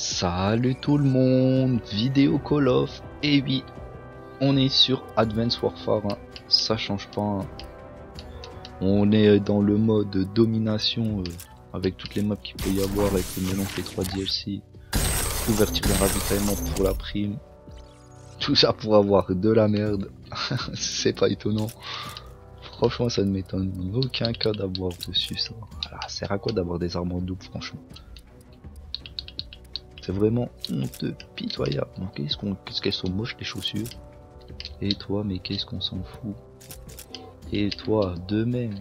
Salut tout le monde, vidéo Call of, et oui, on est sur Advanced Warfare, ça change pas. On est dans le mode domination euh, avec toutes les maps qu'il peut y avoir, avec le mélange des 3 DLC, ouverture de ravitaillement pour la prime, tout ça pour avoir de la merde, c'est pas étonnant. Franchement, ça ne m'étonne aucun cas d'avoir dessus ça. Ça sert à quoi d'avoir des armes en double, franchement? C'est vraiment honteux, pitoyable. Qu'est-ce qu'elles sont moches les chaussures? Et toi, mais qu'est-ce qu'on s'en fout? Et toi, de même.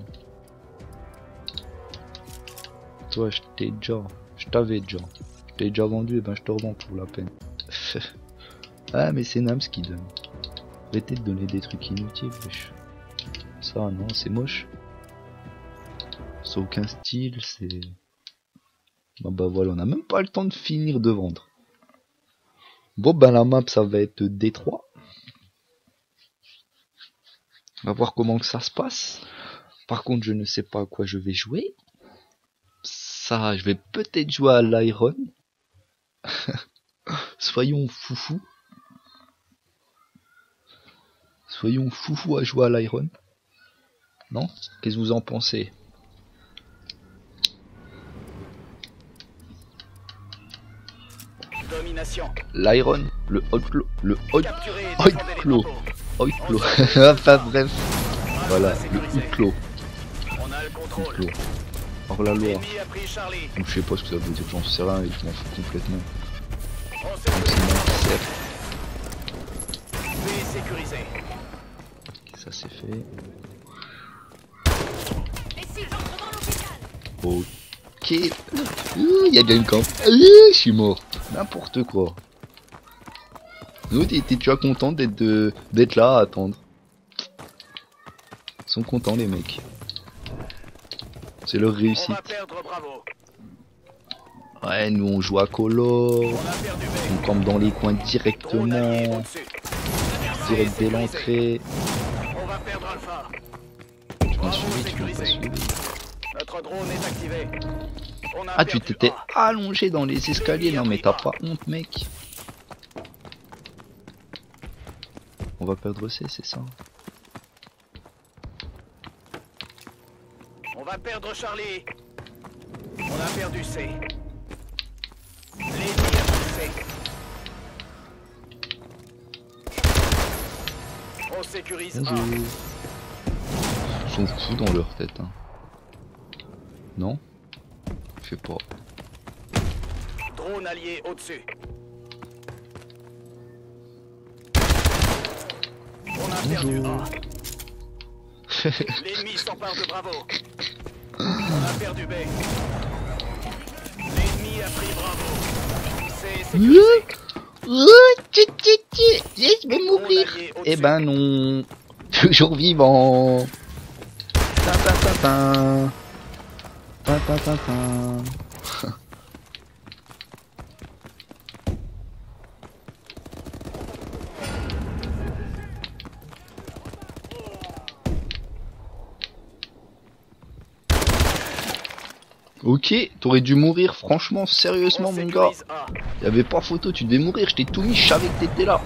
Toi, je t'ai déjà, je t'avais déjà, je t'ai déjà vendu, et ben je te revends pour la peine. ah, mais c'est Nams qui donne. Arrêtez de donner des trucs inutiles, wesh. Ça, non, c'est moche. C'est aucun style, c'est... Bah bah voilà, on a même pas le temps de finir de vendre. Bon ben la map ça va être D3. On va voir comment que ça se passe. Par contre je ne sais pas à quoi je vais jouer. Ça, je vais peut-être jouer à l'Iron. Soyons foufou. Soyons foufou à jouer à l'Iron. Non? Qu'est-ce que vous en pensez Domination. L'Iron, le Outlaw, le Out- Capturez et défendez les Clos. drapeaux. Outlaw. enfin bref, voilà, le Outlaw. On a le contrôle. Outlaw. Hors la loi. Donc je sais pas ce que ça veut dire, j'en sais rien et je m'en fous complètement. Donc. Ça c'est fait. Et Ok. Il y a bien une camp. Je suis mort. N'importe quoi. Nous, t'es t'es déjà content d'être d'être là à attendre. Ils sont contents les mecs. C'est leur On réussite. va perdre Bravo. Ouais, nous on joue à Colo. On campe dans les coins directement. Direct dès l'entrée. Tu m'as Bravo, suivi, tu m'as pas suivi. Notre drone est activé. On a Ah, tu t'étais allongé dans les escaliers. Non, mais t'as pas honte, mec. On va perdre C, c'est ça. On va perdre Charlie. On a perdu C. A pris C. On sécurise. Ils sont fous dans leur tête, hein. Non Je sais pas. Drone allié au-dessus. On a perdu. A. L'ennemi s'empare de Bravo. On a perdu B. L'ennemi a pris Bravo. C'est sécurisé. Je vais mourir. allié au-dessus. Eh ben non. Toujours vivant. Ok, t'aurais dû mourir, franchement, sérieusement, On mon gars. Y'avait pas photo, tu devais mourir, je t'ai tout mis, je savais que t'étais là.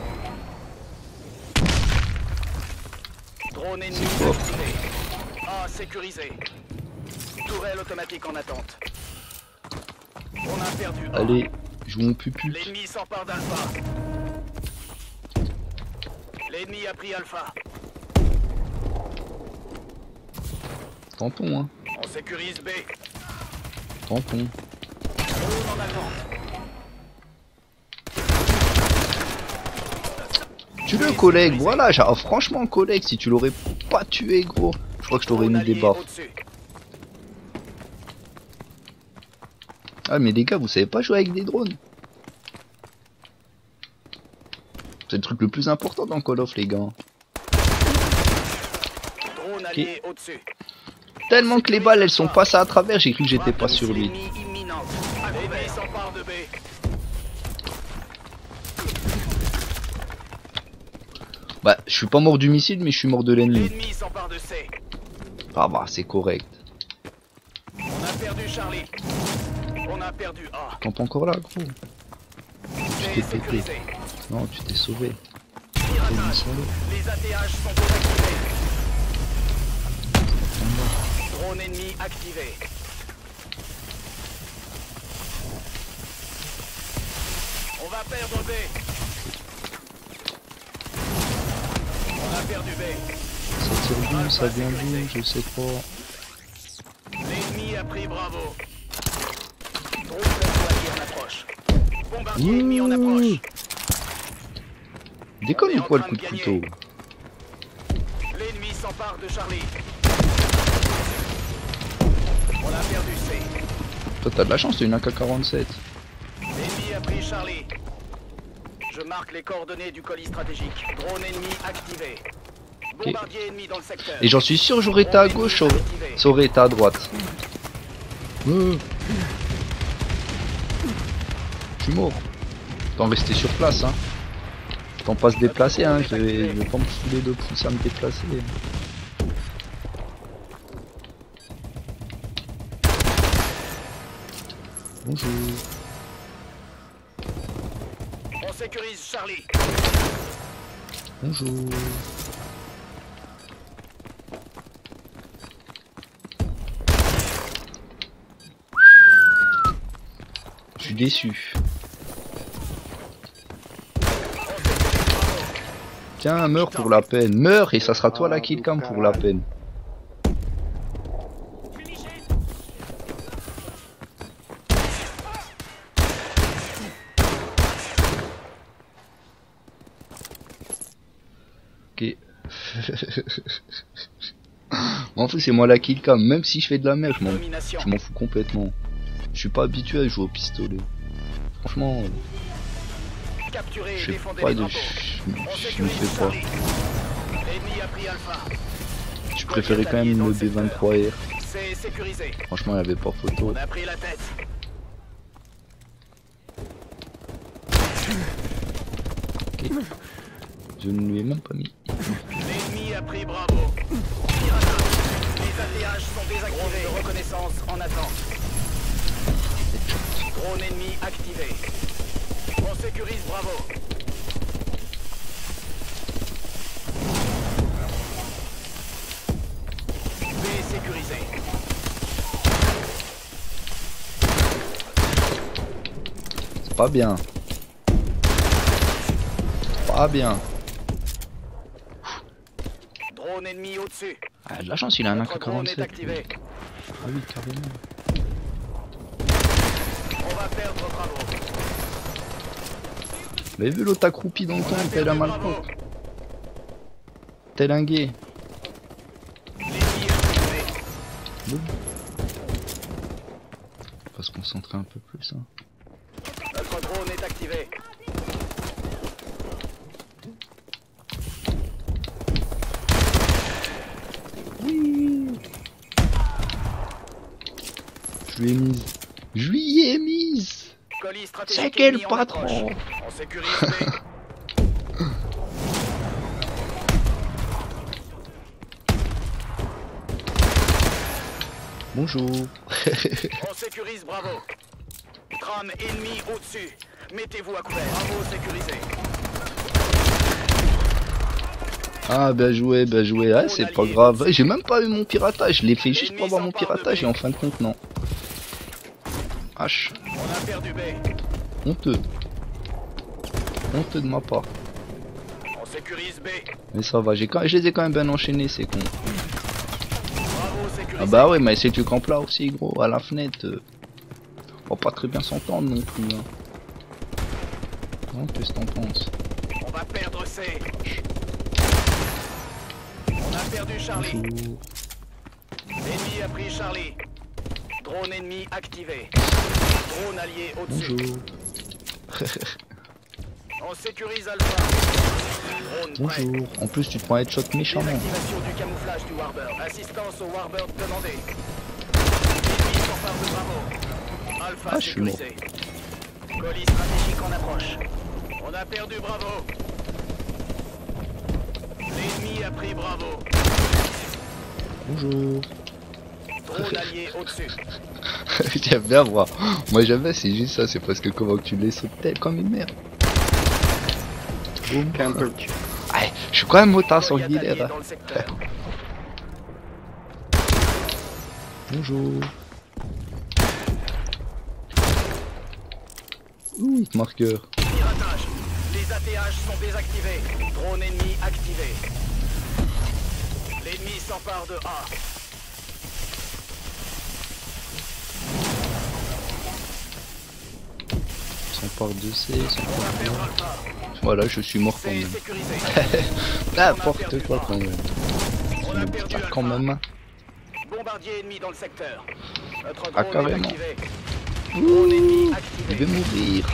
C'est fort. Tourelle automatique en attente. On a perdu. Allez, joue mon. L'ennemi s'empare d'Alpha. L'ennemi a pris Alpha. Tampon, hein. On sécurise B. Tampon. En attente. Tu le collègue, voilà, ah, franchement collègue, si tu l'aurais pas tué gros, je crois que je t'aurais mis des baffes. au-dessus. Ah mais les gars, vous savez pas jouer avec des drones C'est le truc le plus important dans Call of les gars. Au-dessus. Tellement que les balles elles sont passées à travers, j'ai cru que j'étais pas sur lui. Bah, je suis pas mort du missile, mais je suis mort de l'ennemi. Ah bah, c'est correct. On a perdu Charlie. On a perdu A. Campe encore là, gros. t'es pété. Non, tu t'es sauvé. Les ATH sont désactivés. Drone ennemi activé. On va perdre B. On a perdu B. Ça tire d'où Ça vient d'où Je sais pas. L'ennemi a pris Bravo. Drone déployé en approche. Bombardier ennemi en approche. Déconne ou quoi le coup de couteau L'ennemi s'empare de Charlie. On a perdu C. Toi t'as de la chance, t'as une AK-47. L'ennemi a pris Charlie. Je marque les coordonnées du colis stratégique. Drone ennemi activé. Bombardier ennemi dans le secteur. Et j'en suis sûr, j'aurais été à gauche, ça aurait- été à droite. Euh. Je suis mort. T'en rester sur place, hein. T'en pas se déplacer, hein. Je vais, je vais pas me fouler de à me déplacer. Bonjour. On sécurise Charlie. Bonjour. Je suis déçu. Tiens, meurs pour la peine. Meurs et ça sera toi la killcam pour la peine. Ok. en fait, c'est moi la killcam. Même si je fais de la merde, m'en je m'en fous complètement. Je suis pas habitué à jouer au pistolet. Franchement, Capturé je et sais défendez les drapeaux. Je, fais pas. L'ennemi a pris Alpha. Je préférais quand même le B23R. C'est sécurisé. Franchement, il y avait pas photo. On a pris la tête. Je ne lui ai même pas mis. L'ennemi a pris Bravo. Les ATH sont désactivés. Reconnaissance en attente. Drone ennemi activé. On sécurise Bravo. B sécurisé. C'est pas bien. Pas bien. Drone ennemi au-dessus. Ah, de la chance, il a un Notre drone est AK-47. activé. Ah oui, carrément. On va perdre Bravo. Vous avez vu l'autre accroupi dans le camp, tel un malpropre Tel un gay. Activé. Faut se concentrer un peu plus. Hein. Notre drone est activé. Je lui ai mise. Je lui ai mise C'est quel patron. Bonjour. On sécurise Bravo. Trame ennemi au-dessus. Mettez-vous à couvert. Bravo sécurisé. Ah, bien joué, bien joué. Ah, c'est pas grave. J'ai même pas eu mon piratage. Je l'ai fait juste pour avoir mon piratage et en fin de compte, non. H. On a perdu B. Honteux. Honteux de ma part. On sécurise B. Mais ça va, j'ai quand... je les ai quand même bien enchaînés, c'est con. Bravo. Ah bah ouais, mais c'est tu campes là aussi, gros, à la fenêtre. euh, On va pas très bien s'entendre non plus. Hein. Non, qu'est-ce que t'en penses? On va perdre C. On a perdu Charlie. L'ennemi a pris Charlie. Drone ennemi activé. Drone allié au-dessus. Bonjour. On sécurise Alpha. Drone prêt. Bonjour. En plus, tu te prends headshot méchamment. Désactivation du camouflage du Warbird. Assistance au Warbird demandé. Ennemi s'empare de Bravo. Alpha Ah, sécurisé. Colis stratégique en approche. On a perdu Bravo. L'ennemi a pris Bravo. Bonjour. Drone allié au-dessus. J'aime bien voir. Moi, j'aime bien, c'est juste ça. C'est parce que comment tu les sautes tel comme une merde. Boum. Camper. Ah, je suis quand même hein. dans le secteur. Bonjour. Ouh, marqueur. Piratage. Les ATH sont désactivés. Drone ennemi activé. L'ennemi s'empare de A. Son part de C, son On va part perdre de... Alpha. Voilà, je suis mort quand même. N'importe quoi quand même. On a perdu Ah, Alpha. quand même. Bombardier ennemi dans le secteur. Notre Ah, carrément. ennemi Je vais mourir.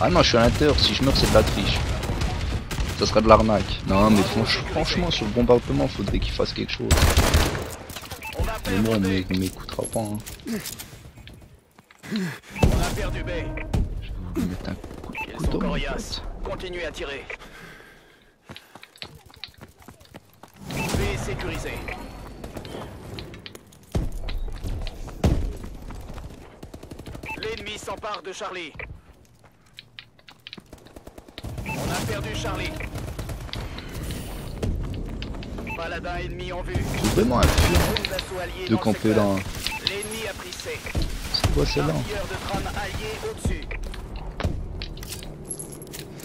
Ah non, je suis à l'intérieur. Si je meurs, c'est de la triche. Ça serait de l'arnaque. Non, mais franch- franchement, sur le bombardement, faudrait qu'il fasse quelque chose. Mais moi, on m'écoutera pas. Hein. On a perdu B. Vais mettre un coup de couteau. Continuez à tirer. Sécurisé. L'ennemi s'empare de Charlie. On a perdu Charlie. Paladin ennemi en vue. C'est vraiment un allié de camper là. L'ennemi a pris C. C'est quoi celle-là Artilleur de crâne allié au-dessus.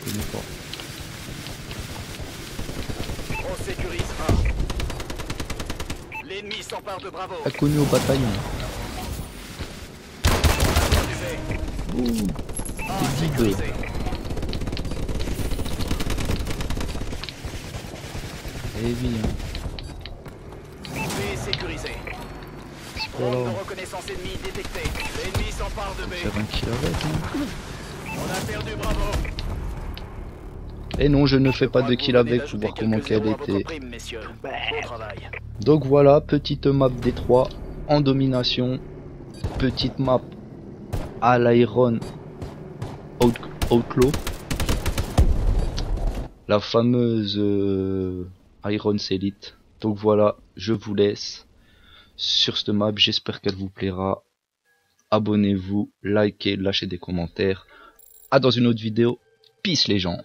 Connais pas. On sécurise A. L'ennemi s'empare de Bravo. Inconnu au bataillon. Perdu B. Ouh, A C'est sécurisé. heavy. Hein. B sécurisé. Pas reconnaissance ennemie. L'ennemi s'empare de B. Faire un kill avec. Hein. On a perdu Bravo. Et non, je ne fais pas de kill avec pour voir comment qu'elle était. Donc voilà, petite map D3 en domination. Petite map à l'Iron Out- Outlaw. La fameuse euh, Iron Elite. Donc voilà, je vous laisse sur cette map. J'espère qu'elle vous plaira. Abonnez-vous, likez, lâchez des commentaires. À dans une autre vidéo. Peace les gens.